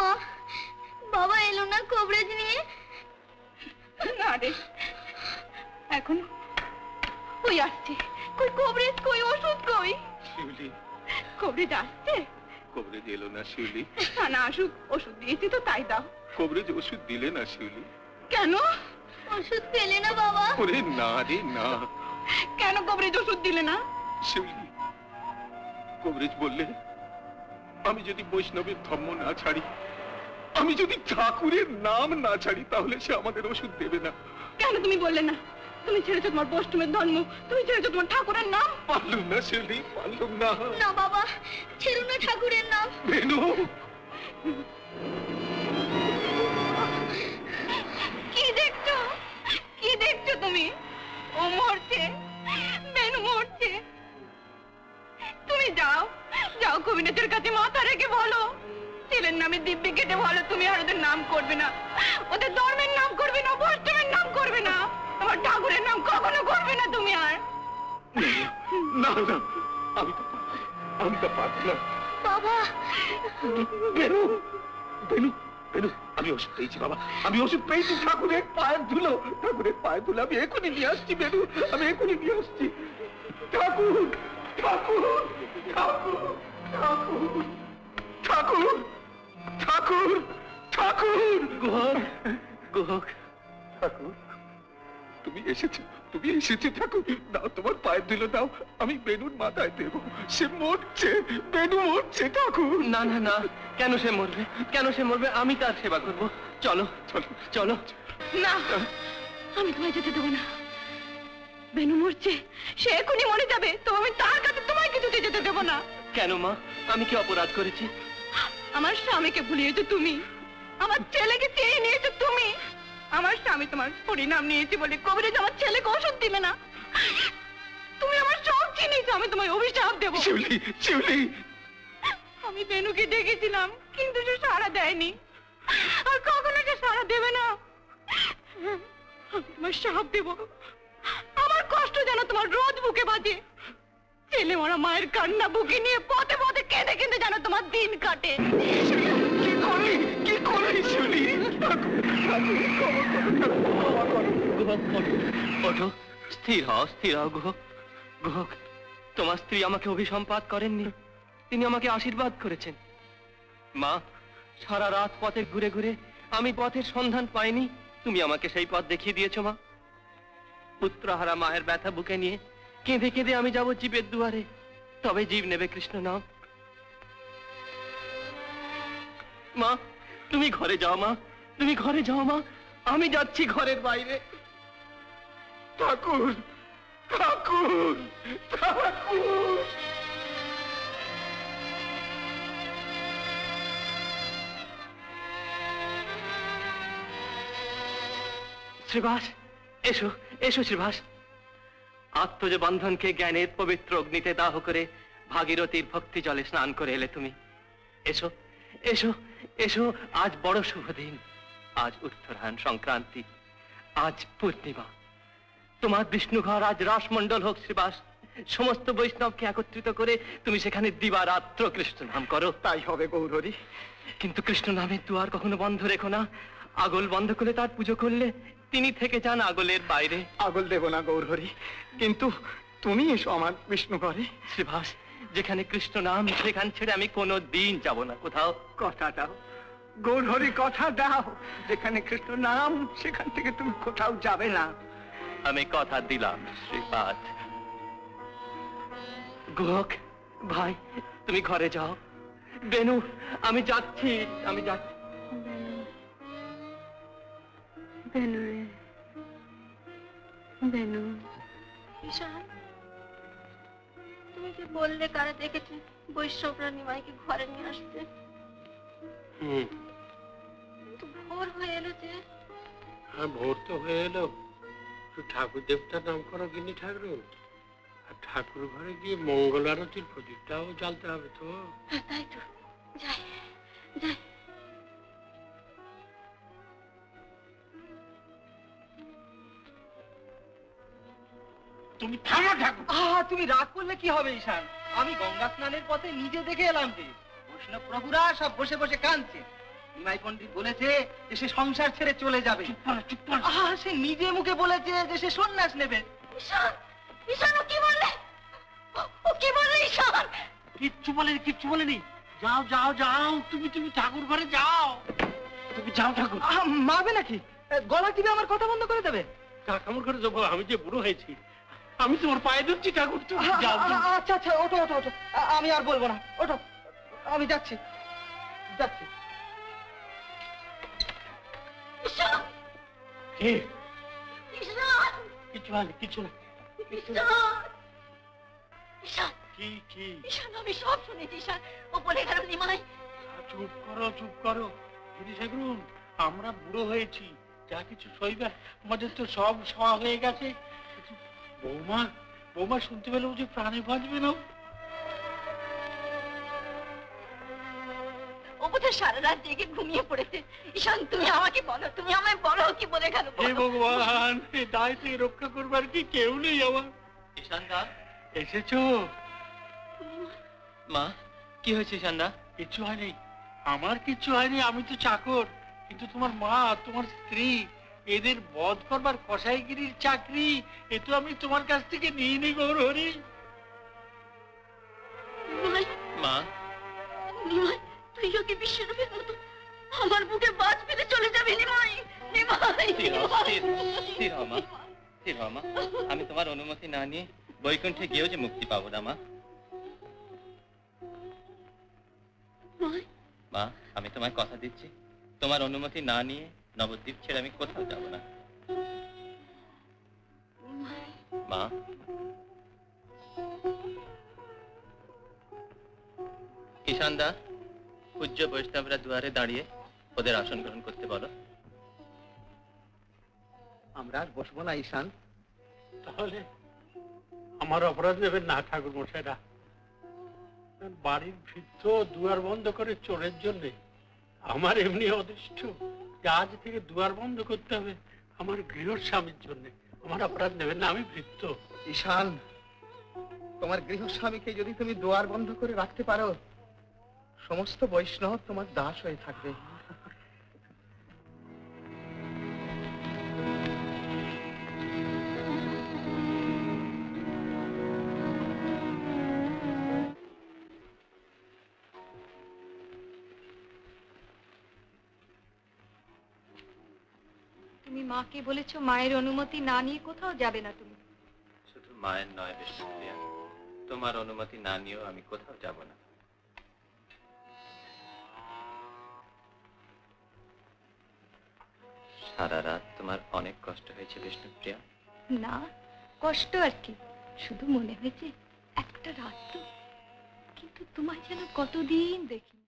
মা বাবা এলো না কবরেজ নিয়ে? না রে এখন কই আসছে? কই কবরেজ কই ওষুধ কই? শিউলি। কবরেজ আসছে? কবরেজ এলো না শিউলি। না না আসুক ওষুধ দিয়েছি তো তাই দাও। কবরেজ ওষুধ দিলে না শিউলি? কেন? ওষুধ পেলে না বাবা। ওরে না রে না। কেন কবরেজ ওষুধ দিলে না? শিউলি কবরেজ বললে আমি যদি বৈষ্ণবের ধর্ম না ছাড়ি আমি যদি ঠাকুরের নাম না ছাড়ি তাহলে সে আমাদের ওষুধ দেবে না। কেন তুমি বললে না? তুমি ছেড়েছো তোমার বৈষ্ণবের ধর্ম তুমি ছেড়েছো তোমার ঠাকুরের নাম? পারলুম না সেলি পারলুম না। না বাবা ছেড়ো না ঠাকুরের নাম। বেনু! করবে না। ওদের ধর্মের নাম করবে না বৈষ্ণবের নাম করবে না। আমার ঠাকুরের নাম কখনো করবে না তুমি আর। না না আমি তো আমি তো পারছি না। বাবা। বেনু বেনু বেনু আমি ওষুধ পেয়েছি বাবা আমি ওষুধ পেয়েছি ঠাকুরের পায়ের ধুলো। ঠাকুরের পায়ের ধুলো আমি এখনই নিয়ে আসছি বেনু আমি এখনই নিয়ে আসছি। ঠাকুর ঠাকুর ঠাকুর ঠাকুর ঠাকুর ঠাকুর। ঠাকুর! গোহক গোহক। ঠাকুর তুমি এসেছ তুমি এসেছ ঠাকুর। দাও তোমার পায়ের ধুলো দাও। আমি বেনুর মাথায় দেবো। সে মরছে বেনু মরছে ঠাকুর। না না না। কেন সে মরবে? কেন সে মরবে? আমি তার সেবা করব। চলো চলো। চলো। না আমি তোমায় যেতে দেবো না। বেনু মরছে সে এখনই মরে যাবে। তো আমি তার কাছে তোমায় কিছুতে যেতে দেবো না। কেন মা? আমি কি অপরাধ করেছি? আমার স্বামীকে ভুলিয়েছো তুমি। আমার ছেলেকে চেয়ে নিয়েছো তুমি? আমার স্বামী তোমার পরিণাম নিয়েছে বলে কবিরাজ আমার ছেলেকে ওষুধ দিবে না। তুমি আমার সব চিনিয়েছো আমি তোমায় অভিশাপ দেবো। শিউলি শিউলি। আমি বেনুকে ডেকেছিলাম কিন্তু সে সাড়া দেয়নি। আর কখনো সে সাড়া দেবে না। আমি তোমার সাপ দেব। আমার কষ্ট যেন তোমার রোজ বুকে বাজে। ছেলে মরা মায়ের কান্না বুকে নিয়ে পথে পথে কেঁদে কেঁদে যেন তোমার দিন কাটে। তোমার স্ত্রী আমাকে অভিসম্পাত করেননি। তিনি আমাকে আশীর্বাদ করেছেন। মা, সারা রাত পথে ঘুরে ঘুরে আমি পথের সন্ধান পাইনি। তুমি আমাকে সেই পথ দেখিয়ে দিয়েছ, মা। পুত্রহারা মায়ের ব্যথা বুকে নিয়ে কেঁদে কেঁদে আমি যাব জীবের দুয়ারে। তবে জীব নেবে কৃষ্ণ নাম। মা তুমি ঘরে যাও মা, তুমি ঘরে যাও মা, আমি যাচ্ছি ঘরের বাইরে। ঠাকুর ঠাকুর ঠাকুর। শ্রীবাস, এসো এসো শ্রীবাস। আত্মজ বন্ধনকে জ্ঞানের পবিত্র অগ্নিতে দাহ করে ভাগীরথীর ভক্তি জলে স্নান করে এলে তুমি। এসো। এসো এসো আজ বড় শুভ দিন আজ উত্তরায়ণ সংক্রান্তি আজ পূর্ণিমা। তোমার বিষ্ণুঘর আজ রাসমণ্ডল হোক শ্রীবাস। সমস্ত বৈষ্ণবকে একত্রিত করে তুমি সেখানে দিবারাত্র কৃষ্ণ নাম করো। তাই হবে গৌরী। কিন্তু কৃষ্ণ নামের দুয়ার কখনো বন্ধ রেখো না। আগল বন্ধ করে তার পুজো করলে তিনি থেকে যান আগলের বাইরে। আগল দেব না গৌরহরি কিন্তু তুমি এসো আমার বিষ্ণু ঘরে শ্রীভাস যেখানে কৃষ্ণ নাম সেখান ছেড়ে আমি কোনো দিন যাব না। কোথাও? কথা দাও। গৌরহরি কথা দাও। যেখানে কৃষ্ণ নাম সেখান থেকে তুমি কোথাও যাবে না। আমি কথা দিলাম শ্রীপাদ। গুহক ভাই তুমি ঘরে যাও। বেনু আমি যাচ্ছি আমি যাচ্ছি। বেনু রে বেনু। ঈশান? তুমি কি বললে কারা দেখেছে? বৈষ্ণবরা নিমাইকে ঘরে নিয়ে আসতে। ভোর হয়ে এলো যে। হ্যাঁ ভোর তো হয়ে এলো। ঠাকুর দেবতার নাম করো গিনি ঠাকুর। আর ঠাকুর ঘরে গিয়ে মঙ্গল আরতির প্রদীপটাও জ্বালতে হবে তো। হ্যাঁ, তাই তো। যাই যাই। তুমি থামো ঠাকুর। আহা তুমি রাগ করলে কি হবে ঈশান? আমি গঙ্গা স্নানের পথে নিজে দেখে এলাম যে বৈষ্ণব প্রভুরা সব বসে বসে কাঁদছে। নিমাই পণ্ডিত বলেছে যে সে সংসার ছেড়ে চলে যাবে। আহা, সে নিজে মুখে বলেছে যে সে সন্ন্যাস নেবে। ঈশান ঈশান ও কি বললে? ও- কি বললে ঈশান? কিচ্ছু বলেনি কিচ্ছু বলেনি যাও যাও যাও তুমি তুমি ঠাকুর ঘরে যাও। তুমি যাও ঠাকুর। আহা, মারবে নাকি? গলা টিপে আমার কথা বন্ধ করে দেবে। ঠাকুর ঘরে যাব আমি যে বুড়ো হয়েছি। আমি তোমার পায়ে ধরছি ঠাকুর। আচ্ছা আচ্ছা ওঠো ওঠো ওঠো। আমি আর বলব না। ওঠো। আমি যাচ্ছি। যাচ্ছি। কিছু হয়নি কিছু না। কি কি? আমি সব শুনেছি ও বলে গেল নিমাই? চুপ করো চুপ করো। আমরা বুড়ো হয়েছি। যা কিছু সইবার আমাদের তো সব সওয়া হয়ে গেছে। বৌমা বৌমা শুনতে পেলে যে প্রাণে বাঁচবে না। ও সারা রাত জেগে ঘুমিয়ে পড়েছে? ঈশান তুমি আমাকে বলো তুমি আমায় বলো কি বলে গেল হে ভগবান এ দায় থেকে রক্ষা করবার কি কেউ নেই আমার? ঈশানদা এসেছ? মা কি হয়েছে ঈশানদা কিছু হয়নি আমার কিছু হয়নি আমি তো চাকর কিন্তু তোমার মা তোমার স্ত্রী এদের বধ করবার কসাইগিরির চাকরি এ তো আমি তোমার কাছ থেকে নিয়ে নি গৌর হরি মা। তুই ওকে বিশ্বরূপের মতো আমার বুকে বাজ পেতে চলে যাবি নিমাই। নিমাই স্থির হও, স্থির, নিমাই। স্থির হও, মা। স্থির হও, মা। আমি তোমার অনুমতি না নিয়ে বৈকুণ্ঠে গিয়েও যে মুক্তি পাবো না মা। মা আমি তোমায় কথা দিচ্ছি। তোমার অনুমতি না নিয়ে নবদ্বীপ ছেড়ে আমি কোথাও যাব না। মা? কিষানদা পূজ্য বৈষ্ণবরা দুয়ারে দাঁড়িয়ে ওদের আসন গ্রহণ করতে বলো। আমরা আর বসবো না ঈশান। তাহলে আমার অপরাধ নেবেন না ঠাকুর মশাইরা। বাড়ির ভিত্ত দুয়ার বন্ধ করে চোরের জন্য আমার এমনি অদৃষ্ট। আজ থেকে দুয়ার বন্ধ করতে হবে আমার গৃহ স্বামীর জন্য। আমার অপরাধ নেবেন না, আমি বৃত্ত ঈশান, তোমার গৃহস্বামীকে যদি তুমি দুয়ার বন্ধ করে রাখতে পারো, সমস্ত বৈষ্ণব তোমার দাস হয়ে থাকবে। তুমি মাকে বলেছ মায়ের অনুমতি না নিয়ে কোথাও যাবে না তুমি। শুধু মায়ের নয় বিষ্ণুপ্রিয়া তোমার অনুমতি না নিয়েও আমি কোথাও যাব না। সারা রাত তোমার অনেক কষ্ট হয়েছে বিষ্ণুপ্রিয়া না কষ্ট আর কি। শুধু মনে হয়েছে একটা রাত তো। কিন্তু তোমায় যেন কতদিন দেখি